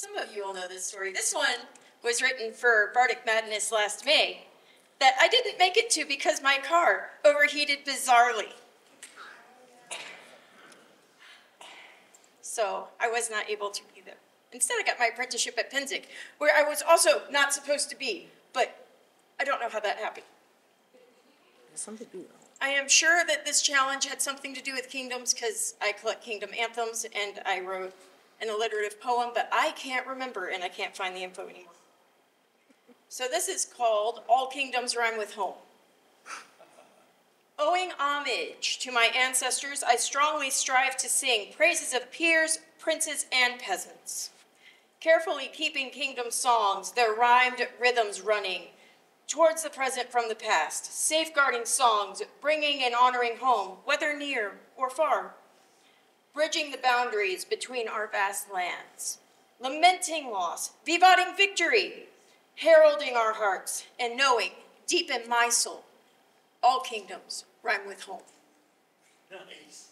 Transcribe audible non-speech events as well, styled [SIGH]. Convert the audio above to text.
Some of you all know this story. This one was written for Bardic Madness last May that I didn't make it to because my car overheated bizarrely. So I was not able to be there. Instead, I got my apprenticeship at Pennsic, where I was also not supposed to be, but I don't know how that happened. Something to do. I am sure that this challenge had something to do with kingdoms because I collect kingdom anthems and I wrote an alliterative poem, but I can't remember and I can't find the info anymore. So this is called All Kingdoms Rhyme with Home. [LAUGHS] Owing homage to my ancestors, I strongly strive to sing praises of peers, princes, and peasants. Carefully keeping kingdom songs, their rhymed rhythms running towards the present from the past, safeguarding songs, bringing and honoring home, whether near or far, bridging the boundaries between our vast lands, lamenting loss, vivating victory, heralding our hearts, and knowing deep in my soul, all kingdoms rhyme with home. Nice.